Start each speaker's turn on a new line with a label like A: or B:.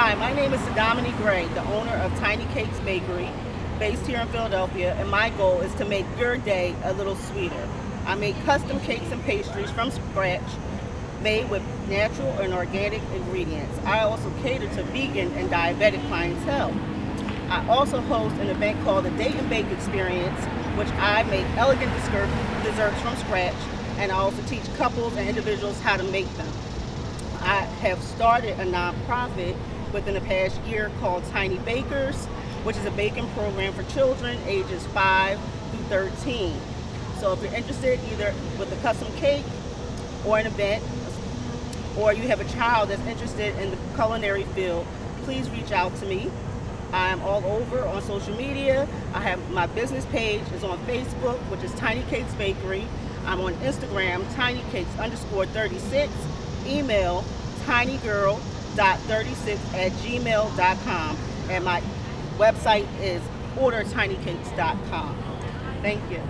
A: Hi, my name is Sadomini Gray, the owner of Tiny Cakes Bakery, based here in Philadelphia, and my goal is to make your day a little sweeter. I make custom cakes and pastries from scratch, made with natural and organic ingredients. I also cater to vegan and diabetic clientele. I also host an event called the Date and Bake Experience, which I make elegant desserts from scratch, and I also teach couples and individuals how to make them. I have started a nonprofit within the past year called Tiny Bakers, which is a baking program for children ages 5 through 13. So if you're interested either with a custom cake or an event, or you have a child that's interested in the culinary field, please reach out to me. I'm all over on social media. I have my business page is on Facebook, which is Tiny Cakes Bakery. I'm on Instagram, tinycakes underscore 36. Email tinygirl.36 at gmail.com. And my website is ordertinycakes.com. Thank you.